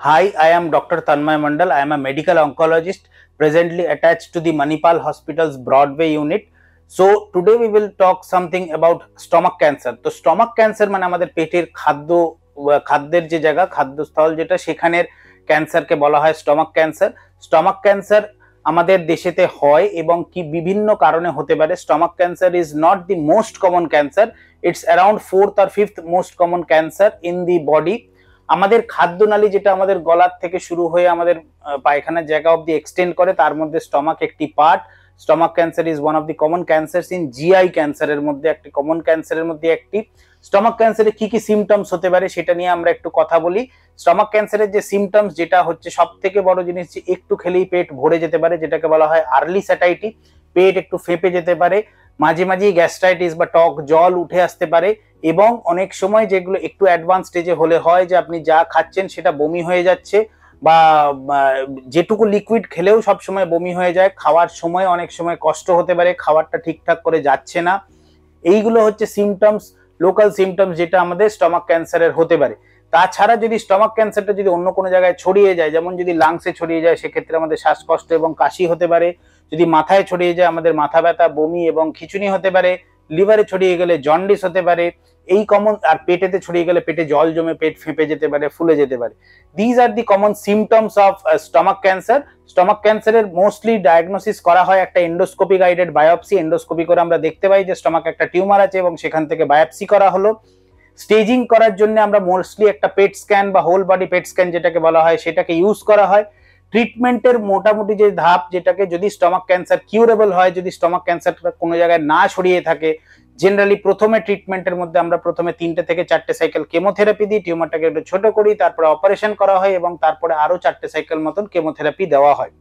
Hi, I am Dr. Tanmay Mandal. I am a medical oncologist presently attached to the Manipal Hospital's Broadway unit. So today we will talk something about stomach cancer. তো stomach cancer মানে আমাদের পেটের খাদ্য খাদ্যের যে জায়গা খাদ্যস্থল যেটা সেখানের ক্যান্সারকে বলা হয় স্টমাক ক্যান্সার স্টমাক ক্যান্সার আমাদের দেশেতে হয় এবং কি বিভিন্ন কারণে হতে পারে stomach cancer is not the most common cancer it's around fourth R fifth most common cancer in the body আমাদের খাদ্যনালী যেটা আমাদের গলার থেকে শুরু হয়ে আমাদের পায়খানার জায়গা অব্দি এক্সটেন্ড করে, তার মধ্যে স্টমাক একটি part stomach cancer is one of the common cancer in GI ক্যান্সারের মধ্যে একটি কমন ক্যান্সারের মধ্যে একটি। স্টমাক ক্যান্সারে কি কি সিমটমস হতে পারে সেটা নিয়ে আমরা একটু কথা বলি। স্টমাক ক্যান্সারের যে সিমটমস যেটা হচ্ছে সব থেকে বড় জিনিস যে একটু খেলেই পেট ভরে যেতে পারে, যেটাকে বলা হয় আর্লি স্যাটাইটি পেট একটু ফেপে যেতে পারে। মাঝে মাঝেই গ্যাস্ট্রাইটিস বা টক জল উঠে আসতে পারে এবং অনেক সময় যেগুলো একটু অ্যাডভান্স স্টেজে হলে হয় যে আপনি যা খাচ্ছেন সেটা বমি হয়ে যাচ্ছে বা যেটুকু লিকুইড খেলেও সব সময় বমি হয়ে যায়, খাওয়ার সময় অনেক সময় কষ্ট হতে পারে, খাবারটা ঠিকঠাক করে যাচ্ছে না। এইগুলো হচ্ছে সিমটমস লোকাল সিমটমস যেটা আমাদের স্টমাক ক্যান্সারের হতে পারে। তাছাড়া যদি স্টমাক ক্যান্সারটা যদি অন্য কোনো জায়গায় ছড়িয়ে যায়, যেমন যদি লাংসে ছড়িয়ে যায়, সেক্ষেত্রে আমাদের শ্বাসকষ্ট এবং কাশি হতে পারে। যদি মাথায় ছড়িয়ে যায় আমাদের মাথা ব্যথা, বমি এবং খিচুনি হতে পারে, লিভারে ছড়িয়ে গেলে জন্ডিস হতে পারে, এই কমন আর পেটেতে ছড়িয়ে গেলে পেটে জল জমে, পেট ফেঁপে যেতে পারে, ফুলে যেতে পারে। These are the common symptoms of stomach cancer stomach ক্যান্সারের মোস্টলি ডায়াগনোসিস করা হয় একটা এন্ডোস্কোপি গাইডেড বায়োপসি এন্ডোস্কোপি করে আমরা দেখতে পাই যে স্টমাক একটা টিউমার আছে এবং সেখান থেকে বায়োপসি করা হলো। স্টেজিং করার জন্য আমরা মোস্টলি একটা পেট স্ক্যান বা হোল বডি পেট স্ক্যান যেটাকে বলা হয়, সেটাকে ইউজ করা হয়। ট্রিটমেন্টের মোটামুটি যে ধাপ, যেটাকে যদি স্টমাক ক্যান্সার কিউরেবল হয়, যদি স্টমাক ক্যান্সারটা কোনো জায়গায় না ছড়িয়ে থাকে জেনারেলি প্রথমে ট্রিটমেন্টের মধ্যে আমরা প্রথমে তিনটে থেকে চারটে সাইকেল কেমোথেরাপি দিই টিউমারটাকে একটু ছোট করি, তারপরে অপারেশন করা হয় এবং তারপরে আরও চারটে সাইকেল মতন কেমোথেরাপি দেওয়া হয়।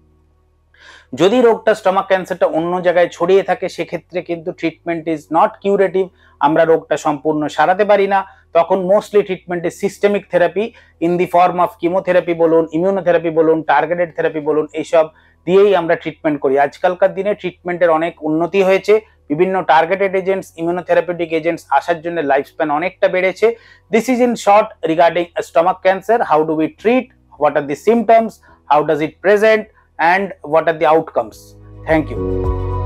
যদি রোগটা স্টমাক ক্যান্সারটা অন্য জায়গায় ছড়িয়ে থাকে, সেক্ষেত্রে কিন্তু ট্রিটমেন্ট ইজ নট কিউরেটিভ আমরা রোগটা সম্পূর্ণ সারাতে পারি না। তখন mostly treatment is systemic therapy in the form of chemotherapy বলুন ইমিউনোথেরাপি বলুন টার্গেটেড থেরাপি বলুন, এইসব দিয়েই আমরা ট্রিটমেন্ট করি। আজকালকার দিনে ট্রিটমেন্টের অনেক উন্নতি হয়েছে। বিভিন্ন টার্গেটেড এজেন্টস ইমিউনোথেরাপিউটিক এজেন্টস আসার জন্য লাইফ স্প্যান অনেকটা বেড়েছে। This is in short regarding stomach cancer how do we treat what are the symptoms how does it present and what are the outcomes. Thank you.